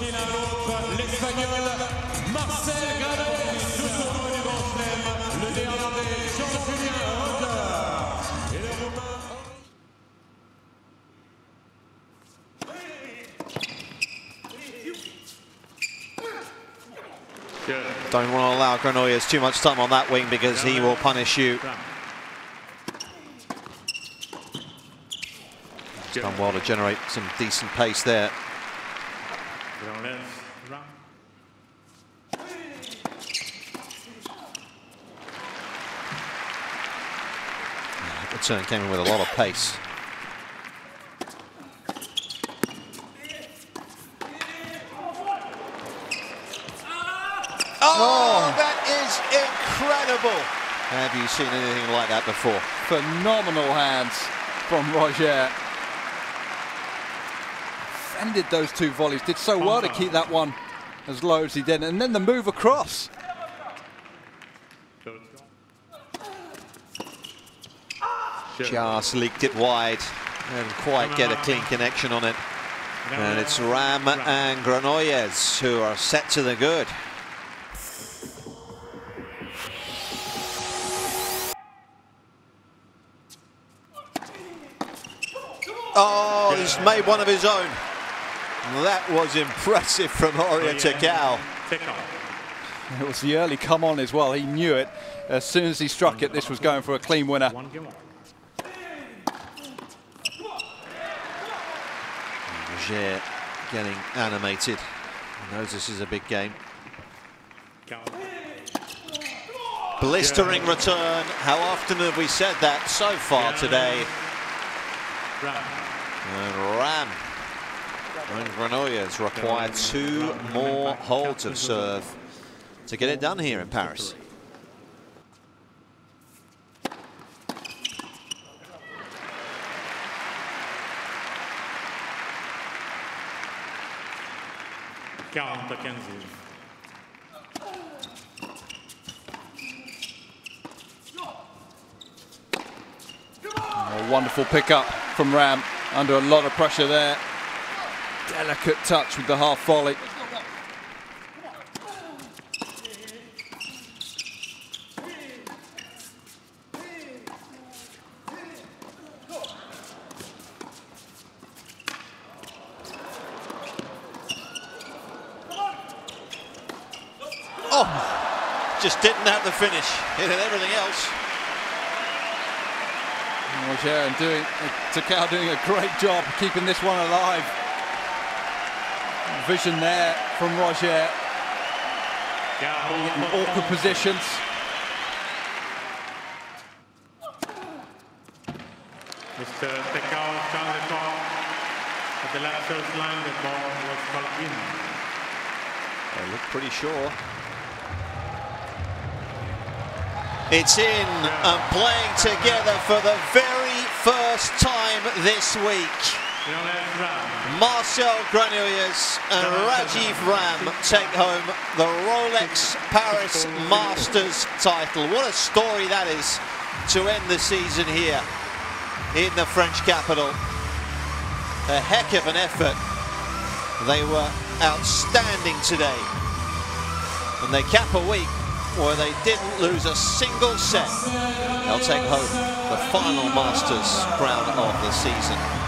l'Espagnol Marcel toujours au du Grand le Néerlandais Jean-Julien Don't want to allow Granollers too much time on that wing because he will punish you. Done well to generate some decent pace there. Granollers, Ram. The turn came in with a lot of pace. Oh, that is incredible. Have you seen anything like that before? Phenomenal hands from Rojer. Fended those two volleys, did so well to keep that one as low as he did. And then the move across. Third Just leaked it wide. Didn't quite get a clean connection on it. And it's Ram and Granollers who are set to the good. Oh, he's made one of his own. That was impressive from Horia oh, Tecau. Take. It was the early come on as well. He knew it. As soon as he struck it, this was going for a clean winner. One game on. Rojer getting animated. He knows this is a big game. Blistering return. How often have we said that so far today? And Ram and Granollers require two more holds of serve to get it done here in Paris. Count Mackenzie. A wonderful pickup from Ram under a lot of pressure there. Delicate touch with the half volley. Oh, just didn't have the finish. Hit at everything else. Rojer and doing uh, Tecau doing a great job keeping this one alive. Vision there from Rojer in Count. awkward positions. Mr. Tecau found the ball at the left first line. The ball was called in. They look pretty sure. It's in and playing together for the very first time this week. Marcel Granollers and Rajeev Ram take home the Rolex Paris Masters title. What a story that is to end the season here in the French capital. A heck of an effort. They were outstanding today. And they cap a week where they didn't lose a single set. They'll take home the final Masters crown of the season.